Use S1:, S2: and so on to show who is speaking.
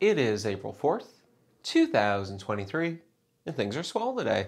S1: It is April 4th, 2023, and things are swell today.